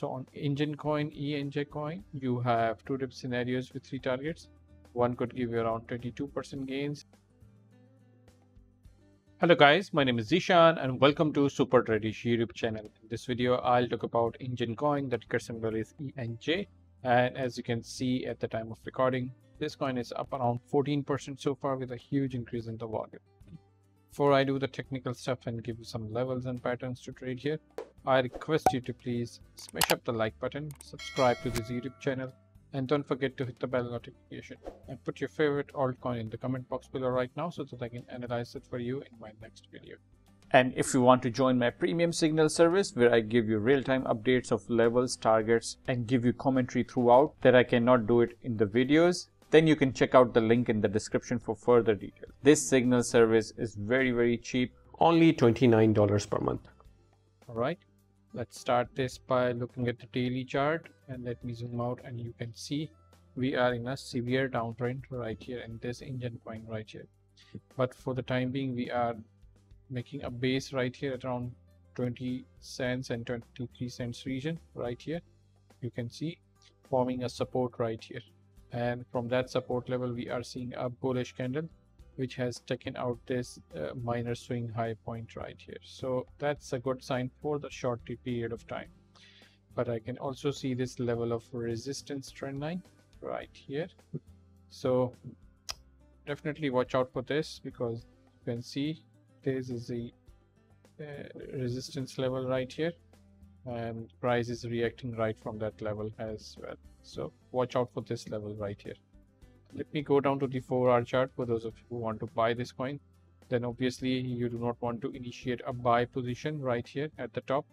So on Enjin Coin, ENJ Coin, you have two different scenarios with three targets. One could give you around 22% gains. Hello guys, my name is Zishan and welcome to Super Tradeish YouTube channel. In this video, I'll talk about Enjin Coin, the ticker symbol is ENJ. And as you can see at the time of recording, this coin is up around 14% so far with a huge increase in the volume. Before I do the technical stuff and give you some levels and patterns to trade here, I request you to please smash up the like button, subscribe to this YouTube channel, and don't forget to hit the bell notification and put your favorite altcoin in the comment box below right now so that I can analyze it for you in my next video. And if you want to join my premium signal service where I give you real-time updates of levels, targets and give you commentary throughout that I cannot do it in the videos, then you can check out the link in the description for further details. This signal service is very very cheap, only $29 per month. Alright, Let's start this by looking at the daily chart and let me zoom out and you can see we are in a severe downtrend right here in this Enjin coin right here. But for the time being, we are making a base right here at around 20 cents and 23 cents region right here. You can see forming a support right here. And from that support level, we are seeing a bullish candle which has taken out this uh, minor swing high point right here. So that's a good sign for the short period of time. But I can also see this level of resistance trend line right here. So definitely watch out for this because you can see this is the uh, resistance level right here and price is reacting right from that level as well. So watch out for this level right here let me go down to the 4 hour chart for those of you who want to buy this coin. Then obviously you do not want to initiate a buy position right here at the top.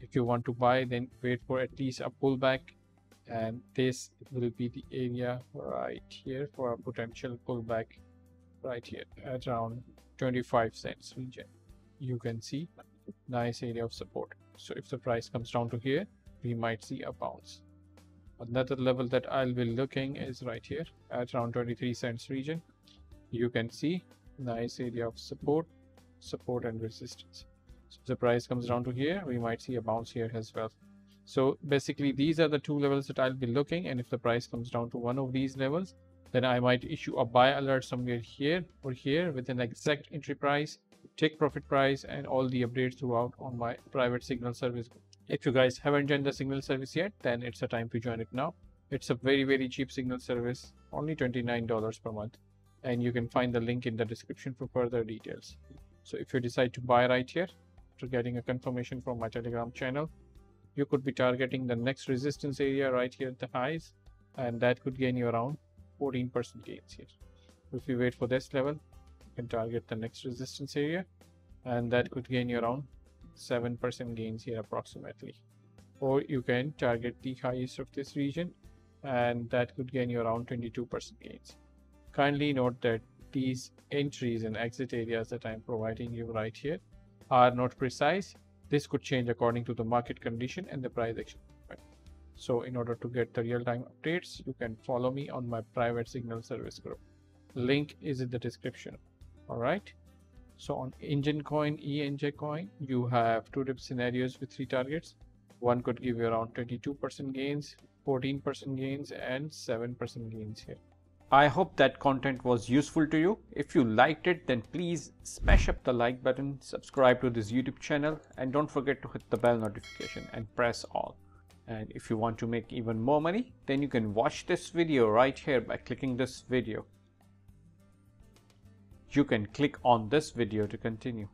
If you want to buy then wait for at least a pullback. And this will be the area right here for a potential pullback right here at around 25 cents region. You can see nice area of support. So if the price comes down to here we might see a bounce Another level that I'll be looking is right here at around 23 cents region. You can see nice area of support, support and resistance. So the price comes down to here, we might see a bounce here as well. So basically these are the two levels that I'll be looking and if the price comes down to one of these levels, then I might issue a buy alert somewhere here or here with an exact entry price, take profit price and all the updates throughout on my private signal service if you guys haven't joined the signal service yet then it's a time to join it now. It's a very very cheap signal service only $29 per month and you can find the link in the description for further details. So if you decide to buy right here after getting a confirmation from my telegram channel you could be targeting the next resistance area right here at the highs and that could gain you around 14% gains here. If you wait for this level you can target the next resistance area and that could gain you around 7% gains here approximately. Or you can target the highest of this region and that could gain you around 22% gains. Kindly note that these entries and exit areas that i'm providing you right here are not precise. This could change according to the market condition and the price action. So in order to get the real-time updates you can follow me on my private signal service group. Link is in the description. All right so on Enjin coin, ENJ coin, you have two different scenarios with three targets. One could give you around 22% gains, 14% gains and 7% gains here. I hope that content was useful to you. If you liked it, then please smash up the like button, subscribe to this YouTube channel, and don't forget to hit the bell notification and press all. And if you want to make even more money, then you can watch this video right here by clicking this video. You can click on this video to continue.